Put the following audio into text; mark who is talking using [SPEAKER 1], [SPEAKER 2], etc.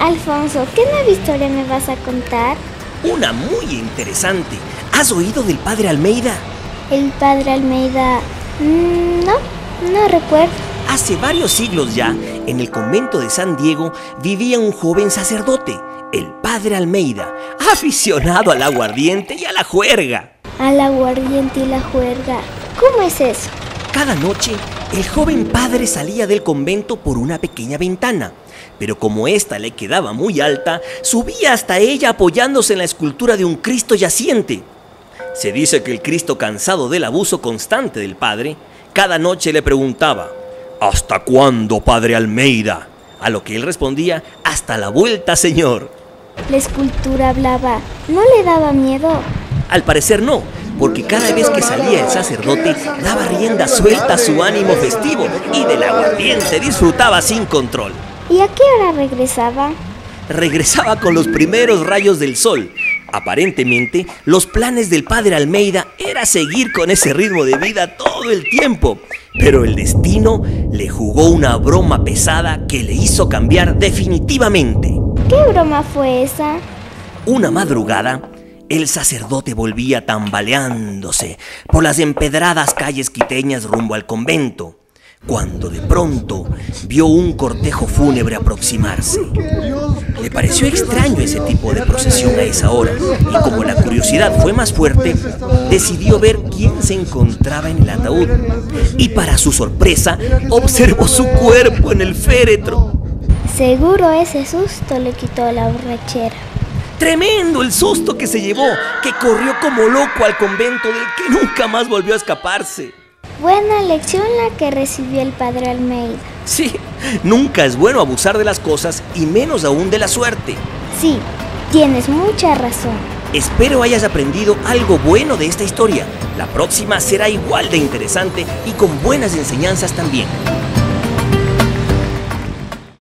[SPEAKER 1] Alfonso, ¿qué nueva historia me vas a contar?
[SPEAKER 2] Una muy interesante. ¿Has oído del padre Almeida?
[SPEAKER 1] El padre Almeida... Mm, no, no recuerdo.
[SPEAKER 2] Hace varios siglos ya, en el convento de San Diego, vivía un joven sacerdote, el padre Almeida, aficionado al aguardiente y a la juerga.
[SPEAKER 1] Al aguardiente y la juerga. ¿Cómo es eso?
[SPEAKER 2] Cada noche, el joven padre salía del convento por una pequeña ventana, pero como ésta le quedaba muy alta, subía hasta ella apoyándose en la escultura de un Cristo yaciente. Se dice que el Cristo, cansado del abuso constante del padre, cada noche le preguntaba, ¿Hasta cuándo, padre Almeida? A lo que él respondía, hasta la vuelta, señor.
[SPEAKER 1] La escultura hablaba. ¿No le daba miedo?
[SPEAKER 2] Al parecer no, porque cada vez que salía el sacerdote daba rienda suelta a su ánimo festivo y del aguardiente disfrutaba sin control.
[SPEAKER 1] ¿Y a qué hora regresaba?
[SPEAKER 2] Regresaba con los primeros rayos del sol. Aparentemente, los planes del padre Almeida era seguir con ese ritmo de vida todo el tiempo, pero el destino le jugó una broma pesada que le hizo cambiar definitivamente.
[SPEAKER 1] ¿Qué broma fue esa?
[SPEAKER 2] Una madrugada, el sacerdote volvía tambaleándose por las empedradas calles quiteñas rumbo al convento, cuando de pronto vio un cortejo fúnebre aproximarse. Le pareció extraño ese tipo de procesión a esa hora y como la curiosidad fue más fuerte, decidió ver quién se encontraba en el ataúd y para su sorpresa observó su cuerpo en el féretro.
[SPEAKER 1] Seguro ese susto le quitó la borrachera.
[SPEAKER 2] Tremendo el susto que se llevó, que corrió como loco al convento del que nunca más volvió a escaparse.
[SPEAKER 1] Buena lección la que recibió el padre Almeida.
[SPEAKER 2] Sí, nunca es bueno abusar de las cosas y menos aún de la suerte.
[SPEAKER 1] Sí, tienes mucha razón.
[SPEAKER 2] Espero hayas aprendido algo bueno de esta historia. La próxima será igual de interesante y con buenas enseñanzas también.